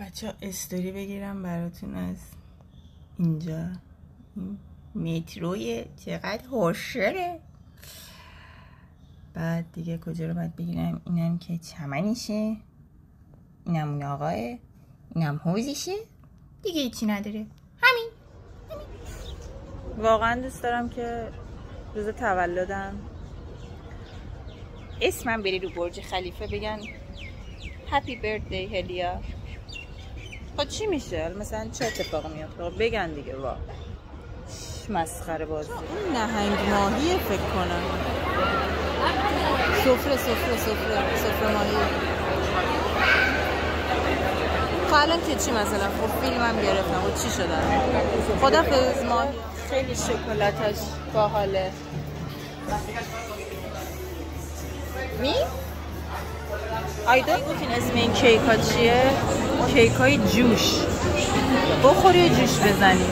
بچه استوری بگیرم براتون از اینجا. این متروی چقدر هوشره بعد دیگه کجا رو باید بگیرم؟ اینم که چمنیشه. اینم اون آقاه. اینم حوزیشه. دیگه هیچی نداره. همین. واقعا دوست دارم که روز تولدم اسمم بری رو برج خلیفه بگن. هپی بردی هلیا. خب چی میشه؟ مثلا چه اتفاقی میفته خب بگن دیگه وا مسخره بازی. اون نهنگ ماهیه فکر کنم. سفره سفره سفره سفره ماهی خب الان که چی مثلا؟ خب فیلم هم گرفتم. و چی شدن خدا ماهی. خیلی شکلاتش باحاله. می؟ آیدا؟ گفتین اسم این کیک ها چیه؟ کیک های جوش. بخوری جوش بزنی.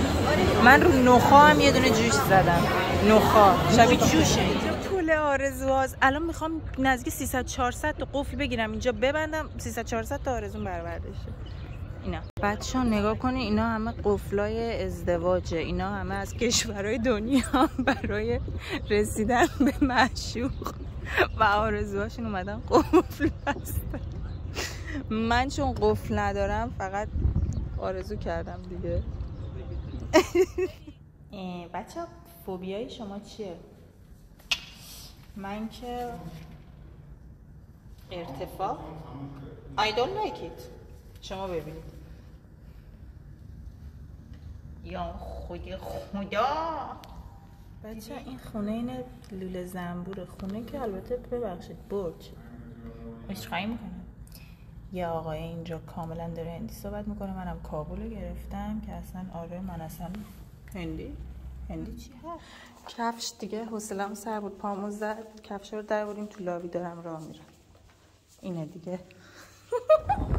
من رو نخا هم یه دونه جوش زدم. نخا. شبیه جوشه. طول آرزواز الان می‌خوام نزدیک 300 400 تا قفل بگیرم. اینجا ببندم 300 400 تا آرزون برآورده شه. اینا. بچه نگاه کنی اینا همه قفلای ازدواجه. اینا همه از کشورهای دنیا برای رسیدن به معشوق و آرزوهاشون اومدن قفل بستن. من چون قفل ندارم فقط آرزو کردم دیگه. بچه فوبیای شما چیه؟ من که ارتفاع. I don't like it. شما ببینید. یا خود خدا. بچه این خونه این لوله زنبور خونه که البته ببخشید برج. عشقایی می‌کنم یه آقای اینجا کاملا داره هندی صحبت می‌کنه منم کابل رو گرفتم که اصلا آره من اصلا هندی؟ هندی چی هست؟ کفش دیگه حوصله‌ام سر بود پامو زد. کفش رو در بردیم تو لابی دارم راه میرم. اینه دیگه.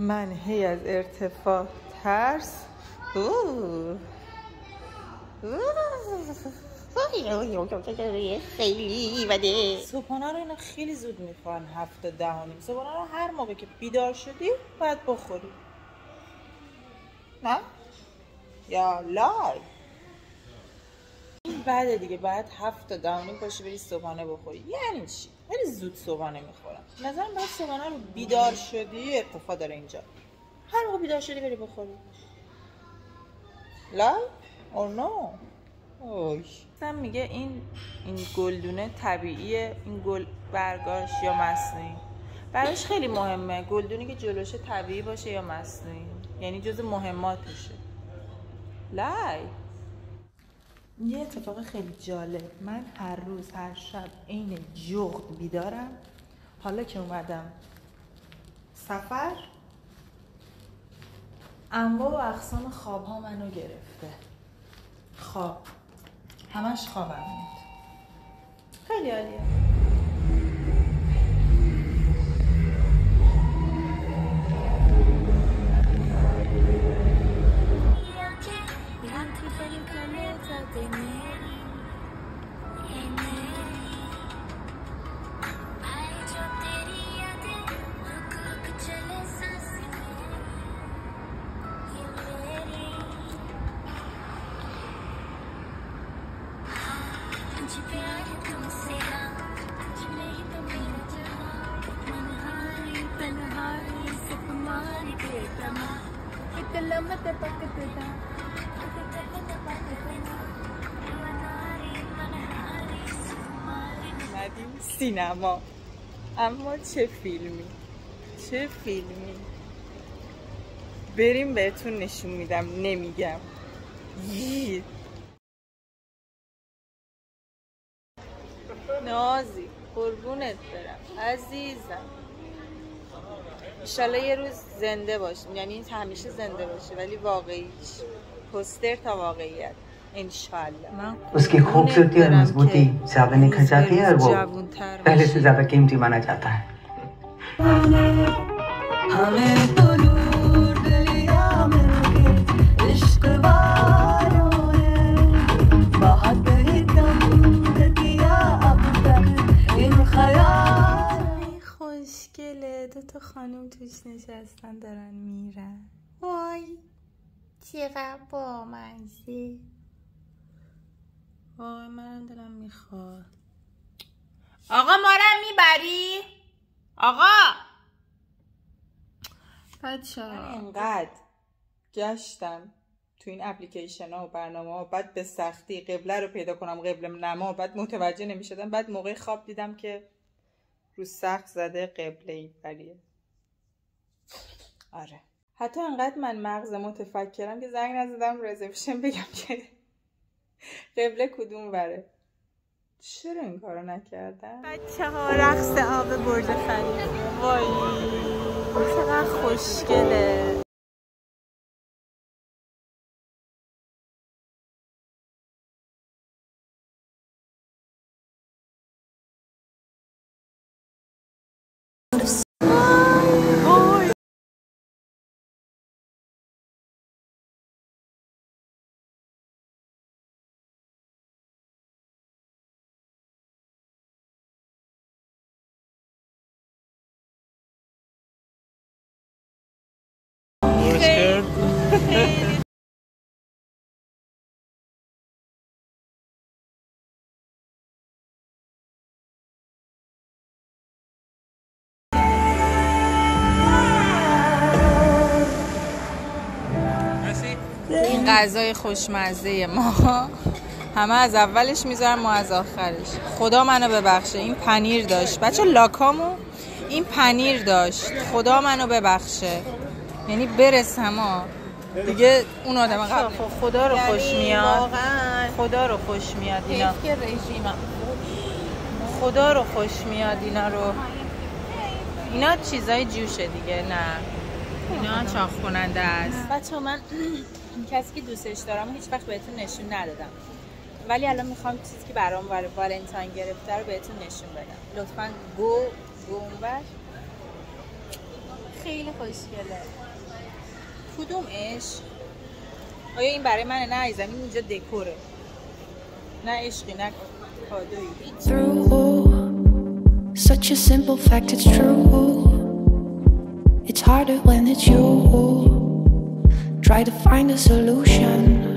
من هی از ارتفاع ترس. خیلی صبحانه رو اینا خیلی زود می‌خوان هفته دهانیم. صبحانه رو هر موقع که بیدار شدی باید بخوری. نه؟ یا لای. این بعد دیگه بعد هفت دهانیم باشی بری صبحانه بخوری. یعنی چی؟ خیلی زود صبحانه می‌خورم. نظرم باید صبحانه رو بیدار شدی ارتفاع داره اینجا. هر موقع بیدار شدی بری بخوری. لا؟ اور نو اوش میگه این این گلدونه طبیعیه این گل برگاش یا مصنوعی؟ براش خیلی مهمه. گلدونی که جلوشه طبیعی باشه یا مصنوعی. یعنی جز مهماتشه. لای. یه اتفاق خیلی جالب. من هر روز هر شب عین جغد بیدارم. حالا که اومدم سفر انواع و اقسام خواب ها منو گرفته. خواب. همش خوابم میاد خیلی عالیه. سینما. اما چه فیلمی؟ چه فیلمی؟ بریم بهتون نشون میدم. نمیگم. نازی قربونت برم عزیزم ایشالله یه روز زنده باشیم یعنی همیشه زنده باشه ولی واقعیش پستر تا واقعیت انشالله उसकी खूबसूरती और मजबूती ज्यादा निखर जाती है और वो पहले से ज्यादा कीमती माना जाता है تا خانم توش نشستن دارن میرن. وای چقدر با منزی وای من دلم می‌خواد. آقا مارم می‌بری؟ آقا! بچه من انقدر گشتم تو این اپلیکیشن ها و برنامه ها بعد به سختی قبله رو پیدا کنم قبله نما بعد متوجه نمی شدم بعد موقع خواب دیدم که رو سخت زده قبله ای بریه آره. حتی انقدر من مغز متفکرم که زنگ نزدم رزروشن بگم که قبله کدوم بره. چرا این کارو نکردن؟ بچه ها رقص آب برج خلیفه. وای چقدر خوشگله. غذای خوشمزه ما. همه از اولش می‌ذارم ما از آخرش. خدا منو ببخشه این پنیر داشت. بچه لاکامو این پنیر داشت. خدا منو ببخشه. یعنی برسم ها دیگه اون آدم قبل. خدا رو خوش میاد. خدا رو خوش میاد اینا. خدا رو خوش میاد اینا رو. اینا چیزای جوشه دیگه نه. اینا چاخ کننده است. بچه من کسی که دوستش دارم هیچ وقت بهتون نشون ندادم. ولی الان می‌خوام چیزی که برام برای والنتاین گرفته رو بهتون نشون بدم. لطفا گو گو اونور خیلی خوشگله. کدوم عشق؟ آیا این برای منه؟ نه این اینجا دکوره. نه عشقی نه کادویی. Such a simple fact, it's true. It's harder when it's you. Try to find a solution.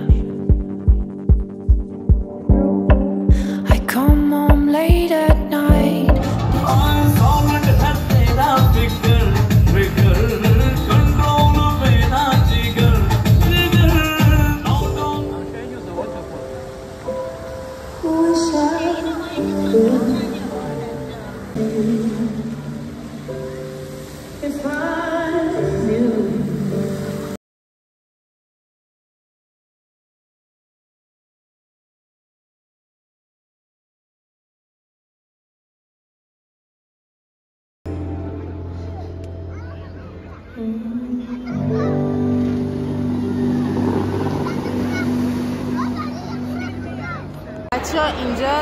بچه ها اینجا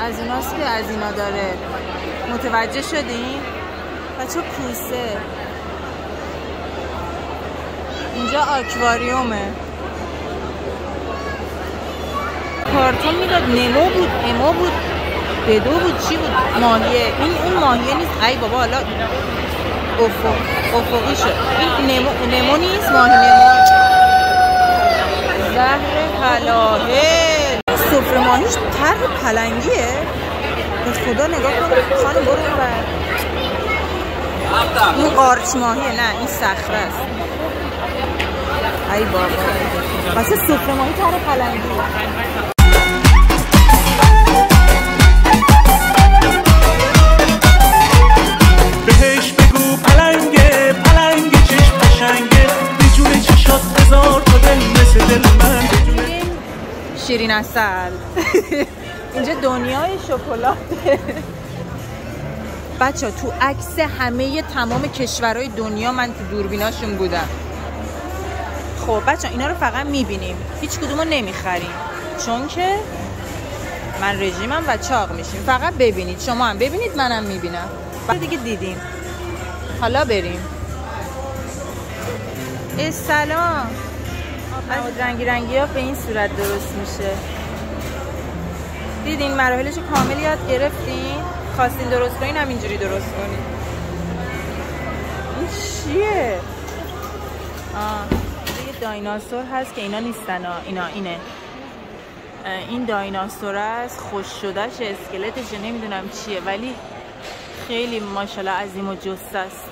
از اوناست که از اینا داره. متوجه شدین؟ بچه کوسه. اینجا آکواریومه. کارتون می‌داد نمو بود امو بود بدو بود چی بود؟ ماهیه. این اون ماهیه نیست. ای بابا حالا افق. افقی شد این نمو, نیست ماهی نمو. زهر حلاهه سفره ماهیش تر پلنگیه. به خدا نگاه کن. خانم برو بر این قارچ ماهیه. نه این صخره است. ای بابا. واسه سفره ماهی تر پلنگیه. اصل اینجا دنیای شکلاته بچه تو عکس همه تمام کشورهای دنیا من تو دوربیناشون بودم. خب بچه اینا رو فقط می‌بینیم. هیچ کدوم رو نمی‌خریم. چون که من رژیمم و چاق میشیم. فقط ببینید. شما هم ببینید منم می‌بینم. بعد دیگه دیدیم. حالا بریم. سلام. از رنگی رنگی ها به این صورت درست میشه. دیدین مراحلش کامل یاد گرفتین؟ خواستین درست کنین همینجوری درست کنین. این چیه؟ آه یه دایناسور هست که اینا نیستن اینا اینه. این دایناسور است خوش شدهش اسکلتش نمی‌دونم چیه ولی خیلی ماشاءالله عظیم و جست است.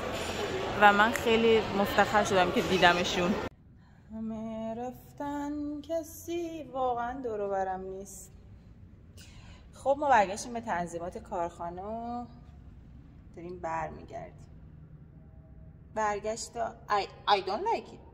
و من خیلی مفتخر شدم که دیدمشون. کسی واقعا برم نیست. خب ما برگشتیم به تنظیمات کارخانه و داریم برمیگردیم. برگشت I, I don't like it.